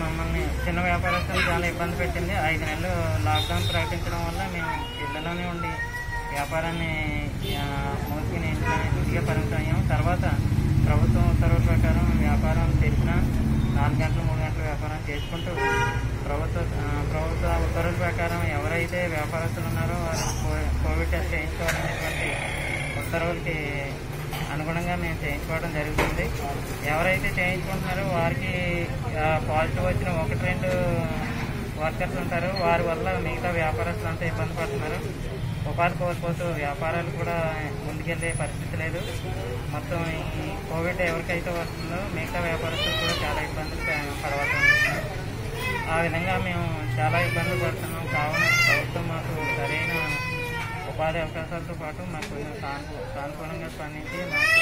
మమ్మల్ని చిన్న వ్యాపారస్తులు చాలా ఇబ్బంది పెట్టింది. ఐదు నెలలు లాక్డౌన్ ప్రకటించడం వల్ల మేము ఇళ్ళలోనే ఉండి వ్యాపారాన్ని మోసుకుని మూసుకుని పరిమితం అయ్యాము తర్వాత ప్రభుత్వం ఉత్తర్వుల ప్రకారం వ్యాపారం తెరిచిన నాలుగు గంటలు మూడు గంటల వ్యాపారం చేసుకుంటూ ప్రభుత్వ ప్రభుత్వ ఉత్తర్వుల ప్రకారం ఎవరైతే వ్యాపారస్తులు ఉన్నారో వారు కోవిడ్ టెస్ట్ చేయించుకోవాలనేటువంటి ఉత్తర్వులకి అనుగుణంగా మేము చేయించుకోవడం జరుగుతుంది. ఎవరైతే చేయించుకుంటున్నారో వారికి ఆ, పాజిటివ్ వచ్చిన ఒకటి రెండు వర్కర్స్ ఉంటారు. వారి వల్ల మిగతా వ్యాపారస్తులు అంతా ఇబ్బంది పడుతున్నారు. ఉపాధి కోల్పోతూ వ్యాపారాలు కూడా ముందుకెళ్ళే పరిస్థితి లేదు. మొత్తం ఈ కోవిడ్ ఎవరికైతే వస్తుందో మిగతా వ్యాపారస్తులు కూడా చాలా ఇబ్బందులు ప- పడవలసి ఆ విధంగా మేము చాలా ఇబ్బందులు పడుతున్నాం. కావున ప్రభుత్వం మాకు సరైన ఉపాధి అవకాశాలతో పాటు మాకు కొంచెం సానుకూలంగా స్పందించి మాకు